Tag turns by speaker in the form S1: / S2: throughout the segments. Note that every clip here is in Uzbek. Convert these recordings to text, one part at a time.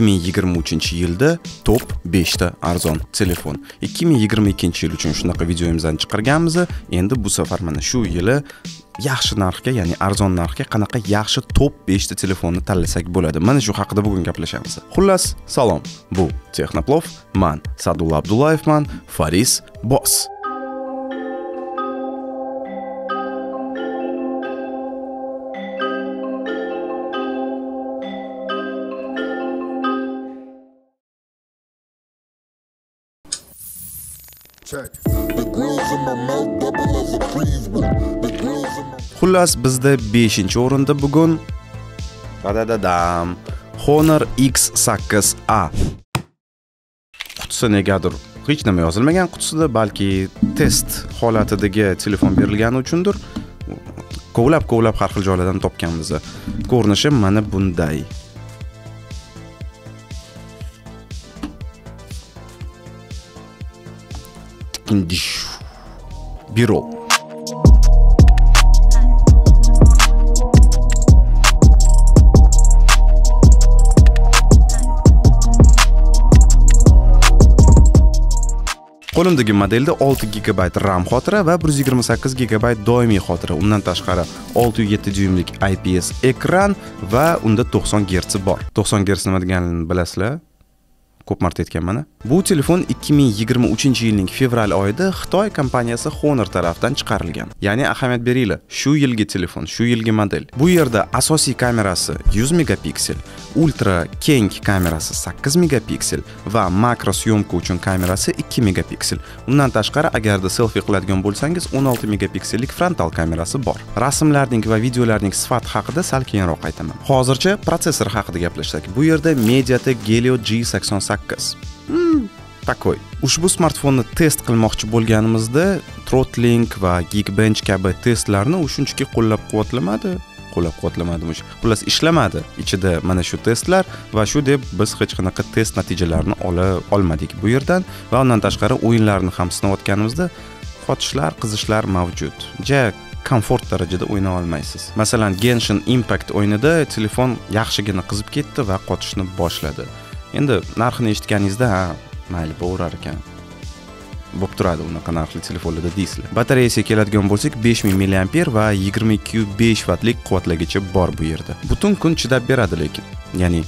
S1: 2023 yilda top 5 ta arzon telefon. 2022 yil uchun shunaqa videomizni chiqarganmiz. Endi bu safar mana shu yili yaxshi narxga ya'ni arzon narxga qanaqa yaxshi top 5 ta telefonni tanlasak bo'ladi. Mana shu haqida bugun gaplashamiz. Xullas salom. Bu texnoplov man sadulla abdullayevman faris boss Xullas bizda 5 o'rinda bugun dadadadam Honor X8A. Qutisi negadir hech nima yozilmagan qutisida, balki test holatidagi telefon berilgani uchundir. Kovlab kovlab har xil joylardan topganmiz. Ko'rinishi mana bunday. Indish. Biro. qo'limdagi modelda 6 GB RAM xotira va 128 GB doimiy xotira. Undan tashqari 6.7 dyuymlik IPS ekran va unda 90 gertsi bor. 90 gerts nima deganini bilasizlar? Ko'p marta aytganman bu telefon 2023 yilning fevral oyida xitoy kompaniyasi honor tarafdan chiqarilgan. Ya'ni ahamiyat beringlar shu yilgi telefon shu yilgi model. Bu yerda asosiy kamerasi 100 megapiksel ultra keng kamerasi 8 megapiksel va makro syomka uchun kamerasi 2 megapiksel. Undan tashqari agarda selfi qiladigan bo'lsangiz 16 megapiksellik frontal kamerasi bor. Rasmlarning va videolarning sifati haqida sal keyinroq aytaman. Hozircha protsessor haqida gaplashsak bu yerda mediatek helio g88 sakkiz hmm, такой. Ushbu smartfonni test qilmoqchi bo'lganimizda trotling va geekbench kabi testlarni u shunchaki qo'llab quvvatlamadi qo'llab quvvatlamadimi xullas ishlamadi. Ichida mana shu testlar va shu deb biz hech qanaqa test natijalarini ola olmadik bu yerdan va undan tashqari o'yinlarni ham sinayotganimizda qotishlar qizishlar mavjud. Ja komfort darajada o'ynay olmaysiz. Masalan genshin impact o'yinida telefon yaxshigina qizib ketdi va qotishni boshladi. Endi narxini eshitganingizda ha mayli bo'laverar ekan. Bo'lib turadi unaqa narxli telefonlarda deysizlar. Batareyasiga keladigan bo'lsak 5000 milliamper va 22 5 vatlik quvvatlagichi bor bu yerda. Butun kun chidab beradi lekin. Ya'ni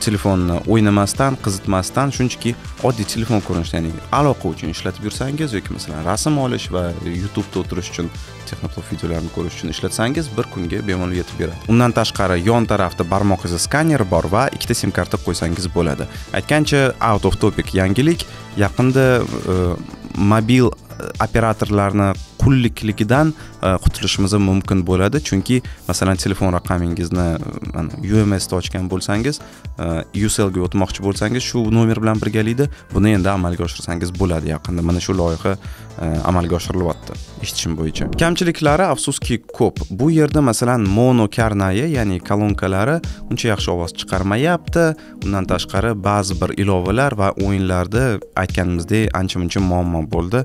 S1: telefonni o'ynamasdan qizitmasdan shunchaki oddiy telefon ko'rinishida ya'ni aloqa uchun ishlatib yursangiz yoki masalan rasm olish va youtubeda o'tirish uchun texnoplov videolarni ko'rish uchun ishlatsangiz bir kunga bemalol yetib beradi undan tashqari yon tarafda barmoq izi skaneri bor va ikkita sim karta qo'ysangiz bo'ladi aytgancha out of topic yangilik yaqinda mobil operatorlarni qullikligidan e, qutulishimiz mumkin bo'ladi. Chunki masalan telefon raqamingizni e, umsni umsda ochgan bo'lsangiz e, uslga o'tmoqchi bo'lsangiz shu nomer bilan birgalikda buni endi amalga oshirsangiz bo'ladi. Yaqinda mana shu loyiha amalga oshirilyapti eshitishim bo'yicha. Kamchiliklari afsuski ko'p. Bu yerda masalan mono karnayi ya'ni kolonkalari uncha yaxshi ovoz chiqarmayapti. Undan tashqari ba'zi bir ilovalar va o'yinlarda aytganimizdek ancha muncha muammo bo'ldi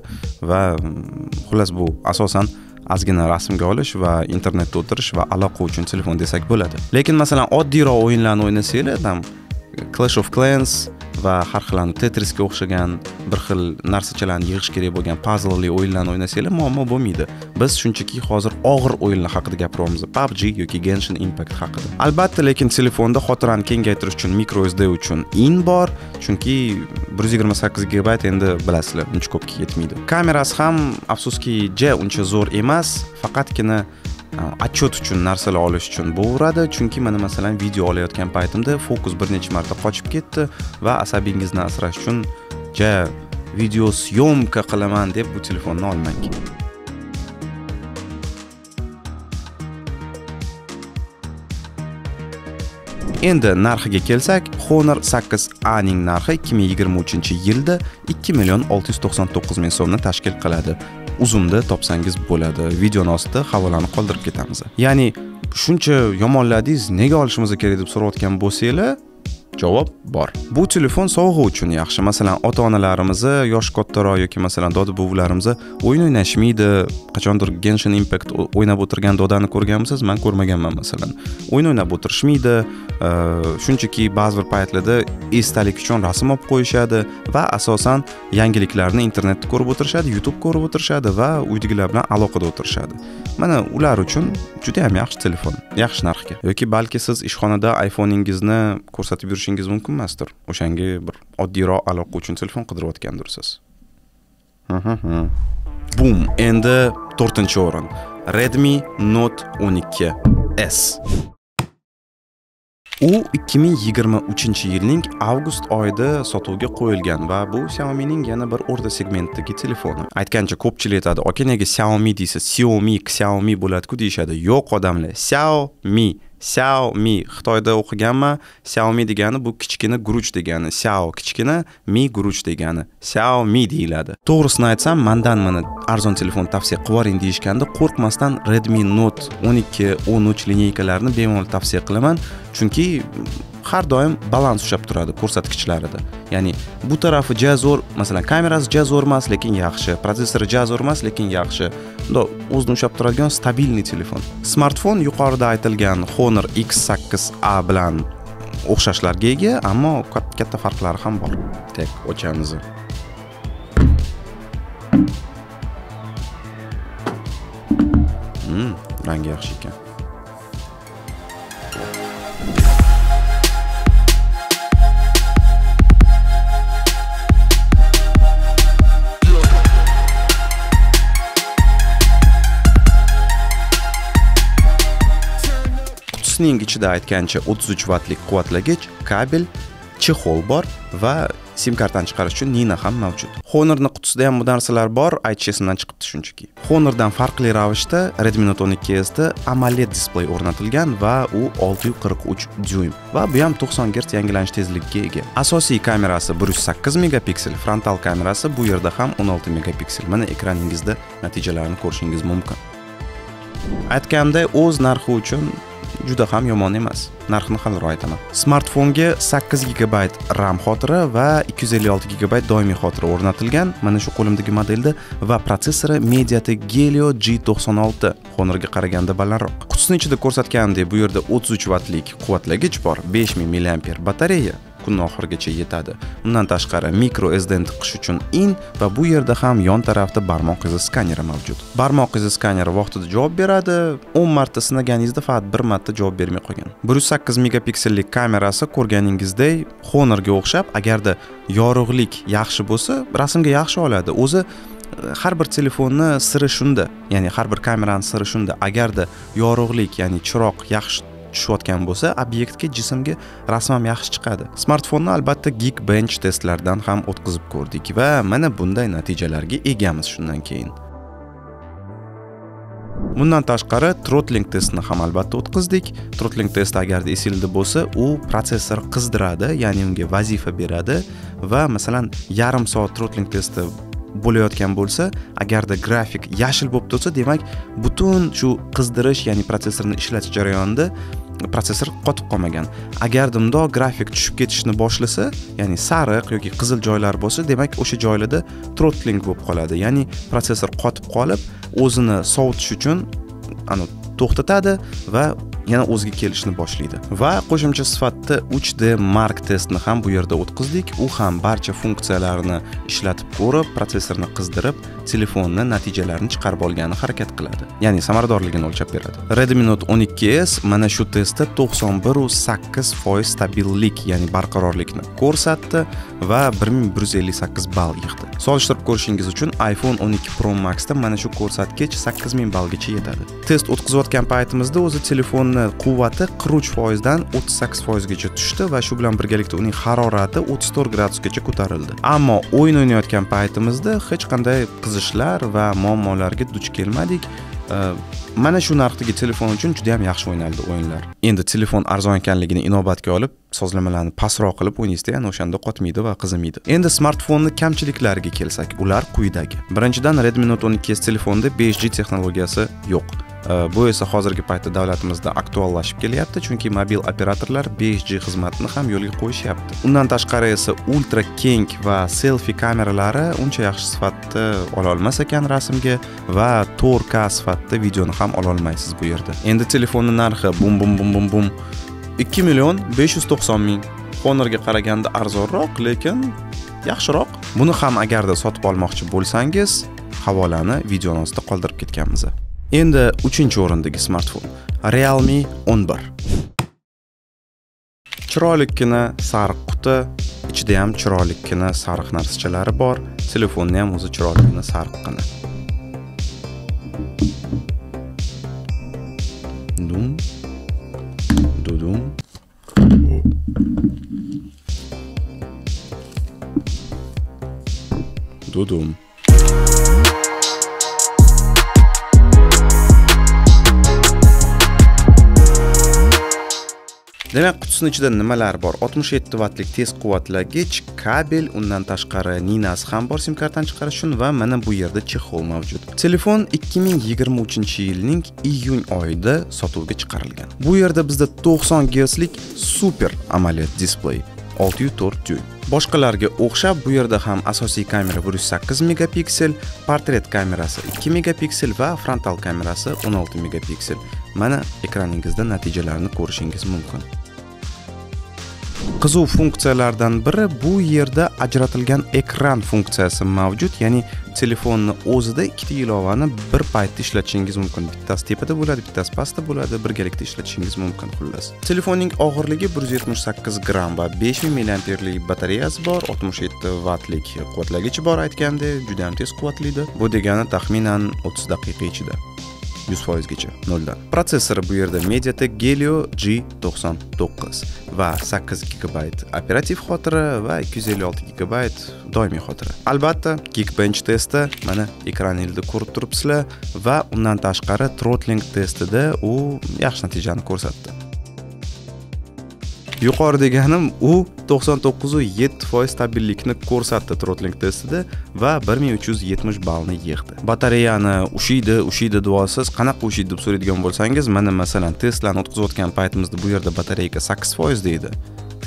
S1: va mm, xullas bu asosan ozgina rasmga olish va internetda o'tirish va aloqa uchun telefon desak bo'ladi. Lekin masalan oddiyroq o'yinlarni o'ynasanglar там clash of clans va har xil tetrisga o'xshagan bir xil narsachalarni yig'ish kerak bo'lgan puzzleli o'yinlarni o'ynasanglar muammo bo'lmaydi. Biz shunchaki hozir og'ir o'yinlar haqida gapiryapmiz. Pubg yoki genshin impact haqida. Albatta lekin telefonda xotirani kengaytirish uchun micro sd uchun in bor. Chunki bir yuz yigirma sakkiz gigabayt endi bilasizlar uncha ko'pga yetmaydi. Kamerasi ham afsuski ja uncha zo'r emas. Faqatgina отчет uchun narsalar olish uchun bo'laveradi chunki mana masalan video olayotgan paytimda fokus bir necha marta qochib ketdi va asabingizni asrash uchun ja video syomka qilaman deb bu telefonni olmang endi narxiga kelsak honor 8a ning narxi 2023 yilda 2 million 699 ming so'mni tashkil qiladi uzumda topsangiz bo'ladi. Videoni ostida havolani qoldirib ketamiz. Ya'ni shuncha yomonladingiz nega olishimiz kerak deb so'rayotgan bo'lsanglar javob bor. Bu telefon sovg'a uchun yaxshi. Masalan ota onalarimizni yoshi kattaroq yoki masalan doda buvilarimizni o'yin o'ynashmaydi. Qachondir genshin impact o'ynab o'tirgan dodani ko'rganmisiz? Man ko'rmaganman masalan. O'yin o'ynab o'tirishmaydi. Shunchaki ba'zi bir paytlarda esdalik uchun rasm olib qo'yishadi va asosan yangiliklarni internetda ko'rib o'tirishadi youtube ko'rib o'tirishadi va uydagilar bilan aloqada o'tirishadi. Mana ular uchun juda yam yaxshi telefon yaxshi narxga. Yoki balki siz ishxonada iphone'ingizni ko'rsatib bo'lishingiz mumkin emasdir. O'shanga bir oddiyroq aloqa uchun telefon qidirayotgandirsiz. Bum endi to'rtinchi o'rin. Redmi note 12 s. U 2023 yilning avgust oyida sotuvga qo'yilgan va bu xiaomining yana bir o'rta segmentdagi telefoni. Aytgancha ko'pchilik aytadi aka nega xiaomi deysiz. Xiaomi xiaomi bo'ladiku deyishadi. Yo'q odamlar. Xiaomi Xiaomi Xitoyda o'qiganman. Xiaomi degani bu kichkina guruch degani, Xiao kichkina, Mi guruch degani. Xiaomi deyiladi. To'g'risini aytsam, mandan mana arzon telefon tavsiya qilib yuboring deyishganda qo'rqmasdan Redmi Note 12, 13 lineykalarini bemalol tavsiya qilaman, chunki har doim balans ushlab turadi ko'rsatkichlarida. Ya'ni bu tarafi ja zo'r masalan kamerasi ja zo'r emas lekin yaxshi protsessori ja zo'r emas lekin yaxshi. Bundoq o'zini ushlab turadigan stabilniy telefon. Smartfon yuqorida aytilgan honor x8a bilan o'xshashlarga ega ammo katta farqlari ham bor. Tak ochamiz. Hmm, rangi yaxshi ekan. Qutisining ichida aytgancha 33 vattlik quvvatlagich kabel chexol bor va sim kartani chiqarish uchun nina ham mavjud. Honorni qutisida ham bu narsalar bor aytish esimdan chiqibdi shunchaki. Honordan farqli ravishda redmi note 12 sda amoled displey o'rnatilgan va u 643 dyuym va bu ham 90 gerts yangilanish tezligiga ega. Asosiy kamerasi 108 megapiksel frontal kamerasi bu yerda ham 16 megapiksel. Mana ekraningizda natijalarini ko'rishingiz mumkin. Aytganimday o'z narxi uchun juda ham yomon emas. Narxini haliroq aytaman smartfonga 8 gigabayt ram xotira va 256 gigabayt doimiy xotira o'rnatilgan. Mana shu qo'limdagi modelda va protsessori mediatek helio g96 honorga qaraganda balandroq. Qutisini ichida ko'rsatganimdek bu yerda 33 vattlik quvvatlagich bor 5000 mAh batareya. Kunni oxirigacha yetadi. Undan tashqari mikro sdn tiqish uchun in va bu yerda ham yon tarafda barmoq izi skaneri mavjud. Barmoq izi skaneri vaqtida javob beradi 10 marta sinaganingizda faqat bir marta javob bermay qolgan. 108 megapiksellik kamerasi ko'rganingizdek honorga o'xshab agarda yorug'lik yaxshi bo'lsa rasmga yaxshi oladi. O'zi e, har bir telefonni siri shunda ya'ni har bir kamerani siri shunda. Agarda yorug'lik ya'ni chiroq yaxshi tushayotgan bo'lsa obyektga jismga rasman yaxshi chiqadi. Smartfonni albatta geekbench testlardan ham o'tkazib ko'rdik va mana bunday natijalarga egamiz shundan keyin. Bundan tashqari trotling testini ham albatta o'tkazdik. Trotling test agarda esingizda bo'lsa u protsessor qizdiradi ya'ni unga vazifa beradi va masalan yarim soat trotling testi bo'layotgan bo'lsa agarda grafik yashil bo'lib tursa demak butun shu qizdirish ya'ni protsessorni ishlatish jarayonida protsessor qotib qolmagan. Agarda mundoq grafik tushib ketishni boshlasa ya'ni sariq yoki qizil joylar bo'lsa demak o'sha joylarda trotling bo'lib qoladi. Ya'ni protsessor qotib qolib o'zini sovutish uchun to'xtatadi va yana o'ziga kelishni boshlaydi. Va qo'shimcha sifatda 3d mark testni ham bu yerda o'tkazdik. U ham barcha funksiyalarni ishlatib ko'rib protsessorni qizdirib telefonni natijalarini chiqarib olgani harakat qiladi. Ya'ni samaradorligini o'lchab beradi. Redmi note 12s mana shu testda 91.8 foiz stabillik ya'ni barqarorlikni ko'rsatdi va 1158 ball yig'di. Solishtirib ko'rishingiz uchun iphone 12 pro maxda mana shu ko'rsatkich 8000 ballgacha yetadi. Test o'tkazayotgan paytimizda o'zi telefonni quvvati 43 foizdan 38 foizgacha tushdi va shu bilan birgalikda uning harorati 34 gradusgacha ko'tarildi. Ammo o'yin o'ynayotgan paytimizda hech qanday qizishlar va muammolarga duch kelmadik. Mana shu narxdagi telefon uchun juda yam yaxshi o'ynaldi o'yinlar. Endi telefon arzon ekanligini inobatga olib sozlamalarni pastroq qilib o'ynaysizda yana o'shanda qotmaydi va qizimaydi endi smartfonni kamchiliklariga kelsak ular quyidagi. Birinchidan redmi note 12s telefonda besh g texnologiyasi yo'q. Bu esa hozirgi paytda davlatimizda aktuallashib kelyapti chunki mobil operatorlar 5g xizmatini ham yo'lga qo'yishyapti undan tashqari esa ultra keng va selfi kameralari uncha yaxshi sifatda ololmas ekan rasmga va 4k sifatda videoni ham ololmaysiz bu yerda endi telefonni narxi bum bum bum bum bum 2 million 590 ming honorga qaraganda arzonroq lekin yaxshiroq buni ham agarda sotib olmoqchi bo'lsangiz havolani videoni ostida qoldirib ketganmiz endi uchinchi o'rindagi smartfon realme 11 chiroylikkina sariq quti ichida ham chiroylikkina sariq narsachalari bor telefonni ham o'zi chiroylikkina sariqqina dum dudum. Dudum. Demak qutisini ichida nimalar bor? 67 vattlik tez quvvatlagich kabel undan tashqari ninasi ham bor sim kartani chiqarish uchun va mana bu yerda chexol mavjud. Telefon 2023 yilning iyun oyida sotuvga chiqarilgan. Bu yerda bizda 90 gerslik super amoled displey 604 dyuym boshqalarga o'xshab bu yerda ham asosiy kamera 108 megapiksel portret kamerasi 2 megapiksel va frontal kamerasi 16 megapiksel. Mana ekraningizda natijalarni ko'rishingiz mumkin. Qiziq funksiyalardan biri bu yerda ajratilgan ekran funksiyasi mavjud ya'ni telefonni o'zida ikkita ilovani bir paytda ishlatishingiz mumkin. Bittasi tepada bo'ladi bittasi pastda bo'ladi birgalikda ishlatishingiz mumkin xullas. Telefonning og'irligi 178 gramm va besh ming milliamperlik batareyasi bor 67 vattlik quvvatlagichi bor aytgandek judayam tez quvvatlaydi bu degani taxminan 30 daqiqa ichida. 100 gacha noldan. Protsessori bu yerda mediatek helio g99 va 8 gigabayt operativ xotira va 256 gigabayt doimiy xotira. Albatta geekbench testi mana ekraningizda ko'rib turibsizlar va undan tashqari throttling testida u yaxshi natijani ko'rsatdi. Yuqori deganim u 99,7% stabillikni ko'rsatdi trotling testida va 1370 ballni yig'di. Batareyani ushiydi ushiydi duosiz qanaqa ushiydi deb so'raydigan bo'lsangiz mana masalan testlarni o'tkazayotgan paytimizda bu yerda batareyka 8% deydi.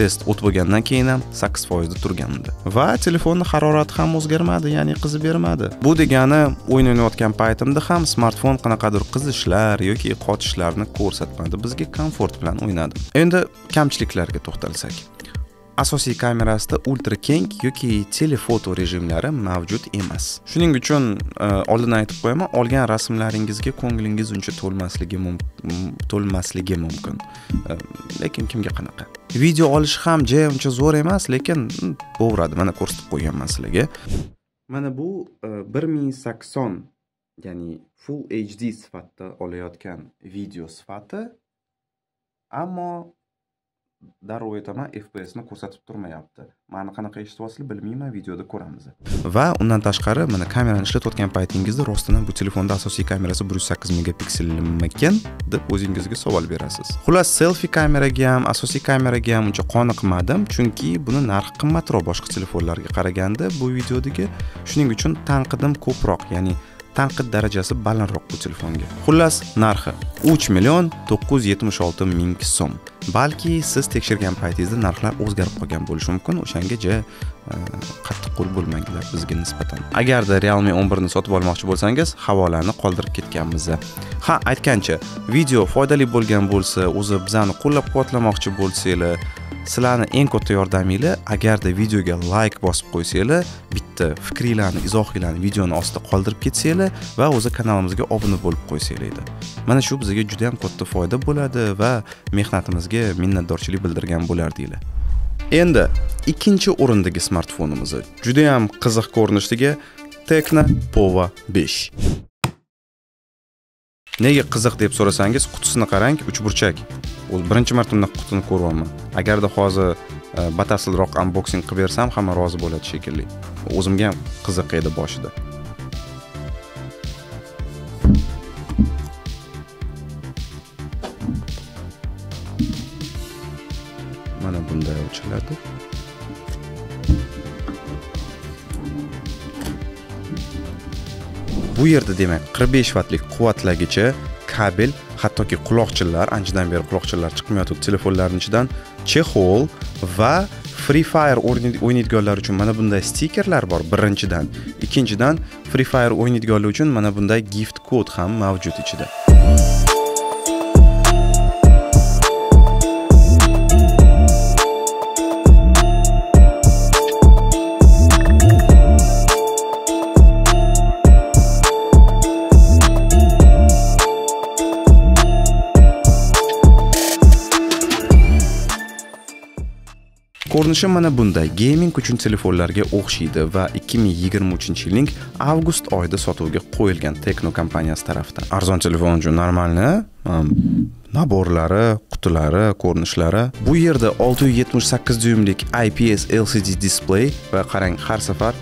S1: Test o'tib bo'lgandan keyin ham sakkiz foizda turgandi. Va telefonni harorati ham o'zgarmadi ya'ni qizib bermadi. Bu degani o'yin o'ynayotgan paytimda ham smartfon qanaqadir qizishlar yoki qotishlarni ko'rsatmadi bizga komfort bilan o'ynadi. Endi kamchiliklarga to'xtalsak. Asosiy kamerasida ultra keng yoki telefoto rejimlari mavjud emas. Shuning uchun e, oldin aytib qo'yaman olgan rasmlaringizga ko'nglingiz uncha to'lmasligi to'lmasligi mumkin. E, lekin kimga qanaqa? Video olish ham juda uncha zo'r emas lekin hmm, bo'veradi mana ko'rsatib qo'yganman sizlarga mana bu e, bir ming sakson ya'ni full hd sifatda olayotgan video sifati ammo darrov aytaman fpsni ko'rsatib turmayapti mani qanaqa eshityapsizlar bilmayman videoda ko'ramiz va undan tashqari mana kamerani ishlatayotgan paytingizda rostdan bu telefonda asosiy kamerasi bir yuz sakkiz megapikselmikan deb o'zingizga savol berasiz xullas selfi kameraga ham asosiy kameraga ham uncha qoniqmadim chunki buni narxi qimmatroq boshqa telefonlarga qaraganda bu videodagi shuning uchun tanqidim ko'proq ya'ni tanqid darajasi balandroq bu telefonga. Xullas narxi uch million to'qqiz yuz yetmish olti ming so'm. Balki siz tekshirgan paytingizda narxlar o'zgarib qolgan bo'lishi mumkin o'shangacha e, qattiq bo'lmanglar bizga nisbatan. Agarda realme o'n birni sotib olmoqchi bo'lsangiz havolani qoldirib ketganmiz. Ha aytgancha video foydali bo'lgan bo'lsa o'zi bizani qo'llab quvvatlamoqchi bo'lsanglar sizlarni eng katta yordaminglar agarda videoga layk bosib qo'ysanglar bitta fikringlarni izohinglarni videoni ostida qoldirib ketsanglar va o'zi kanalimizga obuna bo'lib qo'ysanglar edi. Mana shu bizga juda yam katta foyda bo'ladi va mehnatimizga minnatdorchilik bildirgan bo'lardinglar. Endi ikkinchi o'rindagi smartfonimiz juda yam qiziq ko'rinishdagi Tecno pova 5 nega qiziq deb so'rasangiz qutisini qarang uchburchak o'zi birinchi marta bunaqa qutini ko'ryapman. Agarda hozir e, batafsilroq unboxing qilib bersam hamma rozi bo'ladi shekilli. O'zimga ham qiziq edi boshida. Mana bunday ochiladi bu yerda demak 45 vattlik quvvatlagichi kabel hattoki quloqchinlar anchadan beri quloqchinlar chiqmayotdi telefonlarni ichidan chexol va free fire o'ynaydiganlar uchun mana bunday stikerlar bor birinchidan. Ikkinchidan free fire o'ynaydiganlar uchun mana bunday gift kod ham mavjud ichida. Ko'rinishi mana bunday gaming uchun telefonlarga o'xshaydi va 2023 yilning avgust oyida sotuvga qo'yilgan Tecno kompaniyasi tarafidan Arzon telefon uchun normalni naborlari, qutilari, ko'rinishlari. Bu yerda 678 dyumlik IPS LCD displey va qarang har safar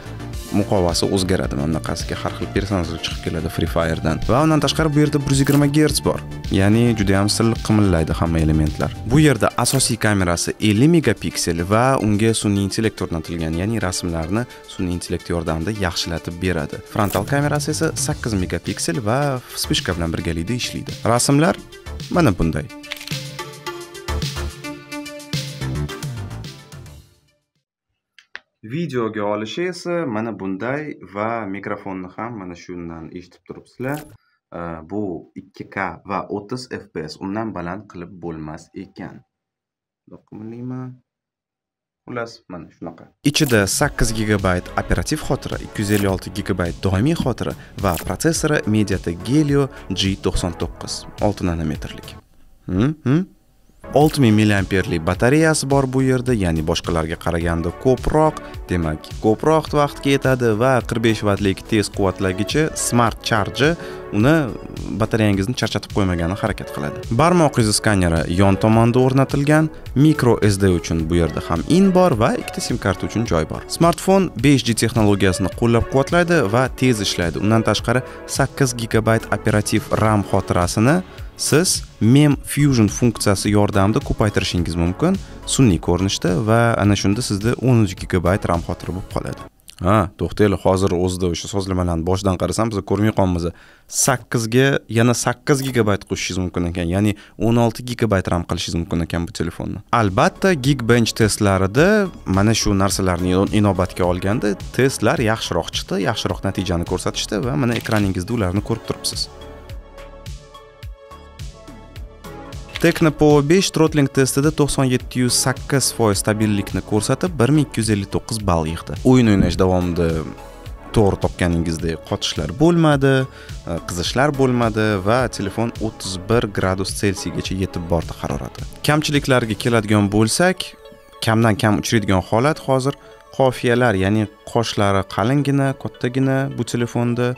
S1: muqovasi o'zgaradi. Mana bunaqasiga har xil personajlar chiqib keladi free firedan. Va undan tashqari bu yerda 120 gerts bor. Ya'ni juda ham silliq qimillaydi hamma elementlar. Bu yerda asosiy kamerasi 50 megapiksel va unga sun'iy intellekt o'rnatilgan ya'ni rasmlarni sun'iy intellekt yordamida yaxshilatib beradi. Frontal kamerasi esa 8 megapiksel va vspышка bilan birgalikda ishlaydi. Rasmlar mana bunday. Videoga olishi esa mana bunday va mikrofonni ham mana shundan eshitib turibsizlar. Bu 2K va 30 FPS undan baland qilib bo'lmas ekan. Doqimlayman xullas mana shunaqa. Ichida 8 gigabayt operativ xotira 256 gigabayt doimiy xotira va protsessori mediatek helio g99 6 nanometrlik. Hmm, hmm? 6000 milliamperlik batareyasi bor bu yerda ya'ni boshqalarga qaraganda ko'proq demak ko'proq vaqtga yetadi va 45 vatlik tez quvvatlagichi smart charge uni batareyangizni charchatib qo'ymagani harakat qiladi. Barmoq izi skaneri yon tomonda o'rnatilgan micro sd uchun bu yerda ham in bor va ikkita sim karta uchun joy bor. Smartfon 5g texnologiyasini qo'llab quvvatlaydi va tez ishlaydi. Undan tashqari 8 gigabayt operativ ram xotirasini siz mem fusion funksiyasi yordamida ko'paytirishingiz mumkin sun'iy ko'rinishda va ana shunda sizda 13 gigabayt ram xotira bo'lib qoladi. Ha to'xtanglar hozir o'zida o'sha sozlamalarni boshidan qarasam biz ko'rmay qolamiz. Sakkizga yana sakkiz gigabayt qo'shishingiz mumkin ekan ya'ni 16 gigabayt ram qilishingiz mumkin ekan bu telefonni. Albatta geekbench testlarida mana shu narsalarni inobatga olganda testlar yaxshiroq chiqdi yaxshiroq natijani ko'rsatishdi va mana ekraningizda ularni ko'rib turibsiz. Tecno Power 5 throttling testida 9708 foiz stabillikni ko'rsatib 1259 ball yig'di. O'yin o'ynash davomida to'g'ri topganingizdek qotishlar bo'lmadi, e, qizishlar bo'lmadi va telefon 31 gradus Selsiygacha yetib bordi harorati. Kamchiliklarga keladigan bo'lsak, kamdan kam uchraydigan holat hozir qofiyalar, ya'ni qoshlari qalingina, kattagina bu telefonda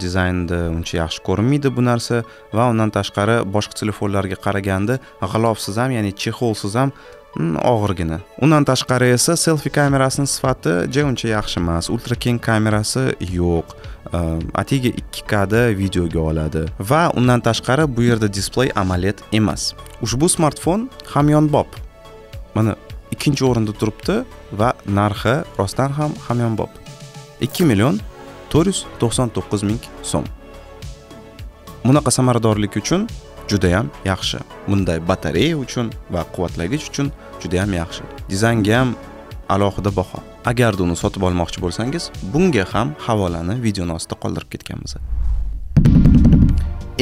S1: dizaynda uncha yaxshi ko'rinmaydi bu narsa. Va undan tashqari boshqa telefonlarga qaraganda g'ilofsiz ham ya'ni chexolsiz ham mm, og'irgina. Undan tashqari esa selfi kamerasini sifati juda uncha yaxshi emas. Ultra keng kamerasi yo'q. Ehm, atigi 2 da videoga oladi. Va undan tashqari bu yerda displey AMOLED emas. Ushbu smartfon hamyonbop. Mana ikkinchi o'rinda turibdi va narxi rostdan ham hamyonbop. 2 million to'rt yuz to'qson to'qqiz ming so'm. Bunaqa samaradorlik uchun judayam yaxshi. Bunday batareya uchun va quvvatlagich uchun judayam yaxshi. Dizaynga ham alohida baho. Agarda uni sotib olmoqchi bo'lsangiz bunga ham havolani videoni ostida qoldirib ketganmiz.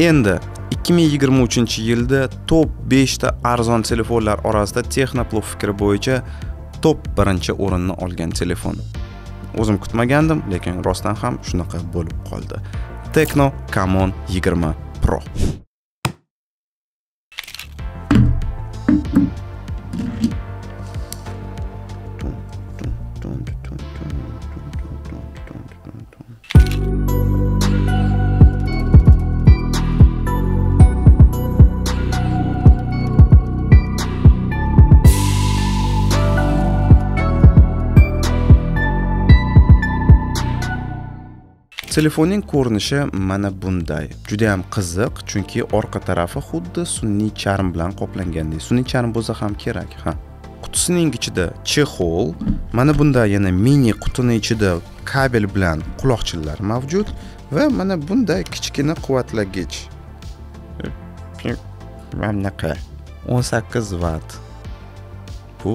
S1: Endi 2023 yilda top 5 ta arzon telefonlar orasida texnoplov fikri bo'yicha top birinchi o'rinni olgan telefon. O'zim kutmagandim lekin rostdan ham shunaqa bo'lib qoldi. Tekno camon 20 pro. Telefonning ko'rinishi mana bunday. Juda yam qiziq chunki orqa tarafi xuddi sun'iy charm bilan qoplangandek. Sun'iy charm bo'lsa ham kerak ha. Qutisining ichida chexol mana bunda yana mini qutini ichida kabel bilan quloqchinlar mavjud va mana bunday kichkina quvvatlagich mana bunaqa. O'n sakkiz vatt bu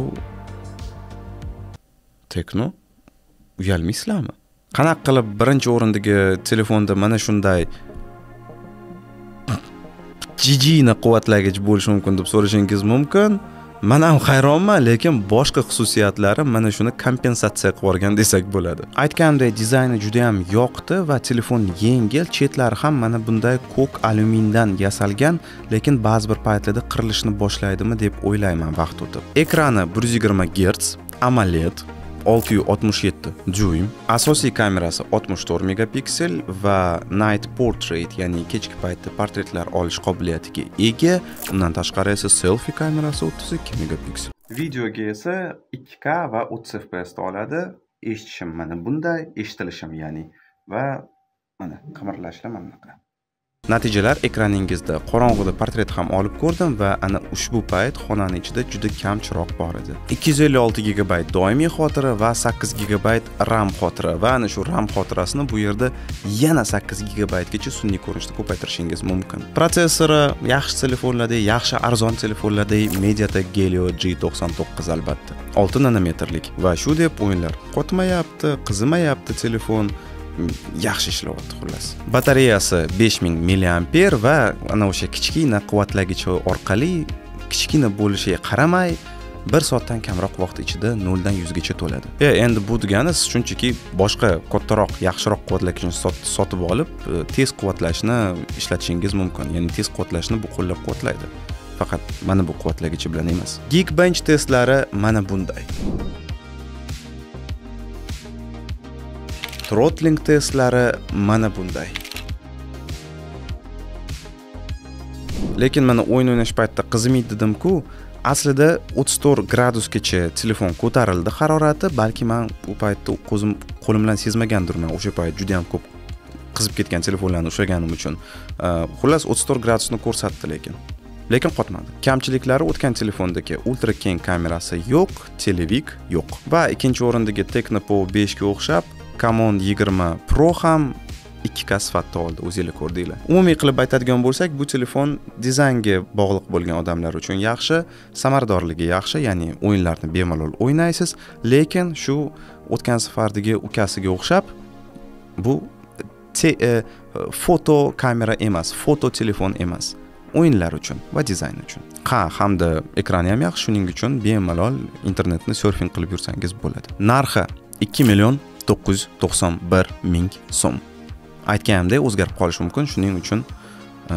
S1: tekno uyalmaysizlarmi? Qanaqa qilib birinchi o'rindagi telefonda mana shunday jijini quvvatlagich bo'lishi mumkin deb so'rashingiz mumkin? Man ham hayronman lekin boshqa xususiyatlari mana shuni kompensatsiya qilib yuborgan desak bo'ladi. Aytganimdek dizayni juda yam yoqdi va telefon yengil chetlari ham mana bunday ko'k alyumindan yasalgan lekin ba'zi bir paytlarda qirilishni boshlaydimi deb o'ylayman vaqt o'tib. Ekrani bir yuz yigirma gerts amoled 667 dyuym asosiy kamerasi 64 megapiksel va night portrait ya'ni kechki paytda portretlar olish qobiliyatiga ega. Undan tashqari esa selfie kamerasi 32 megapiksel. Videoga esa 2k va 30 fps oladi. Eshitishim mana bunday eshitilishim ya'ni va mana qimirlashlar mana bunaqa natijalar ekraningizda qorong'ida portret ham olib ko'rdim va ana ushbu payt xonani ichida juda kam chiroq bor edi. 256 gigabayt doimiy xotira va 8 gigabayt ram xotira va ana shu ram xotirasini bu yerda yana 8 gigabaytgacha sun'iy ko'rinishda ko'paytirishingiz mumkin. Protsessori yaxshi telefonlarda yaxshi arzon telefonlarda mediatek helio g99 albatta. 6 nanometrlik va shu deb o'yinlar. Qotmayapti qizimayapti telefon. Yaxshi ishlayapti xullas. Batareyasi 5000 milliamper va ana o'sha kichkina quvvatlagich orqali kichkina bo'lishiga qaramay bir soatdan kamroq vaqt ichida noldan yuzgacha to'ladi. E endi bu degani siz shunchaki boshqa kattaroq yaxshiroq quvvatlagichni sotib olib e, tez quvvatlashni ishlatishingiz mumkin. Ya'ni tez quvvatlashni bu qo'llab quvvatlaydi. Faqat mana bu quvvatlagichi bilan emas. Geekbench testlari mana bunday. Trotling testlari mana bunday. Lekin mana o'yin o'ynash paytida qizimaydi dedimku aslida 34 gradusgacha telefon ko'tarildi harorati balki men u paytda ko'zim qo'lim bilan sezmagandirman o'sha payt juda ham ko'p qizib ketgan telefonlarni ushlaganim uchun e, xullas 34 gradusni ko'rsatdi lekin. Lekin qotmadi. Kamchiliklari o'tgan telefondagi ultra keng kamerasi yo'q televik yo'q va ikkinchi o'rindagi teknopo 5 ga o'xshab Camon 20 Pro ham 2K sifatida oldi o'zinglar ko'rdinglar umumiy qilib aytadigan bo'lsak bu telefon dizaynga bog'liq bo'lgan odamlar uchun yaxshi samaradorligi yaxshi ya'ni o'yinlarni bemalol o'ynaysiz lekin shu o'tgan safardagi ukasiga o'xshab bu te, e, foto kamera emas foto telefon emas o'yinlar uchun va dizayn uchun. Ha hamda ekrani ham yaxshi shuning uchun bemalol internetni surfing qilib yursangiz bo'ladi. Narxi 2 million to'qqiz yuz to'qson bir ming so'm. Aytganimdek o'zgarib qolishi mumkin. Shuning uchun e,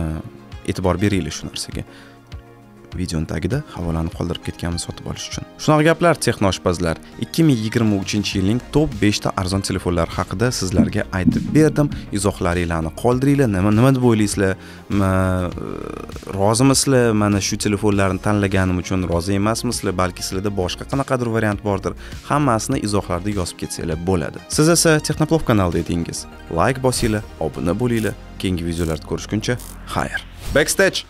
S1: e'tibor beringlar shu narsaga. Videoni tagida havolani qoldirib ketganmiz sotib olish uchun. Shunaqa gaplar texnoshpazlar. 2023 yilning top 5 ta arzon telefonlar haqida sizlarga aytib berdim. Izohlaringlarni qoldiringlar. Nima nima deb o'ylaysizlar? E, Rozimisizlar mana shu telefonlarni tanlaganim uchun rozi emasmisizlar balki sizlarda boshqa qanaqadir variant bordir. Hammasini izohlarda yozib ketsanglar bo'ladi. Siz esa texnoplov kanalida edingiz layk bosinglar obuna bo'linglar. Keyingi videolarda ko'rishguncha xayr. Backstage!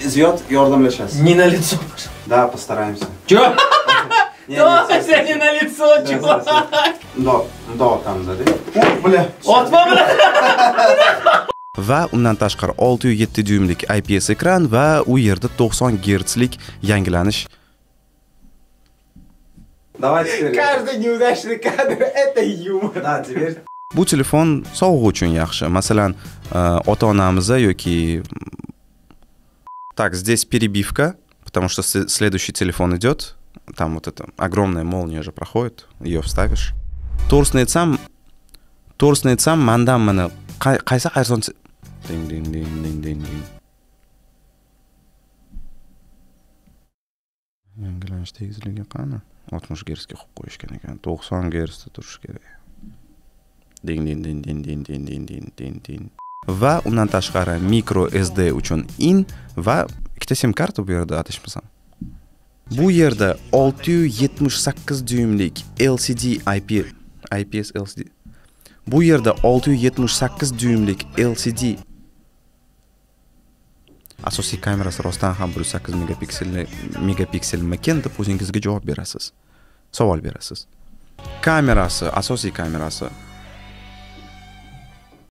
S1: Зьет, yordamlashasiz.
S2: Не на лицо.
S1: Да, постараемся.
S2: Чё? To'g'ri, не на лицо, чувак.
S1: Mundoq, mundoq otamiz-da. Bля.
S2: Otma bilan.
S1: va undan tashqari 6.7 dyuymlik IPS ekran va u yerda 90 gertslik yangilanish
S2: Давайте Каждый неудачный кадр это юмор.
S1: Да, теперь bu telefon sovg'a uchun yaxshi. Masalan e, ota onamizni yoki так здесь перебивка потому что следующий телефон идет. Там вот эта огромная молния же проходит ее вставишь. To'g'risini aytsam to'g'risini aytsam mandan mana qaysi arzon ding ding ding ding ding ding yangilanish tezligi qani oltmish gersga qo'yib qo'yishgan ekan to'qson gersda turishi kerak din din din din din din din din din din. Va um undan tashqari mikro sd uchun in va ikkita sim karta bu yerda adashmasam bu yerda 678 dyuymlik lcd ip ips lcd bu yerda 678 dyuymlik lcd asosiy kamerasi rostdan ham 108 megapiksel megapikselmikin deb o'zingizga javob berasiz savol berasiz kamerasi asosiy kamerasi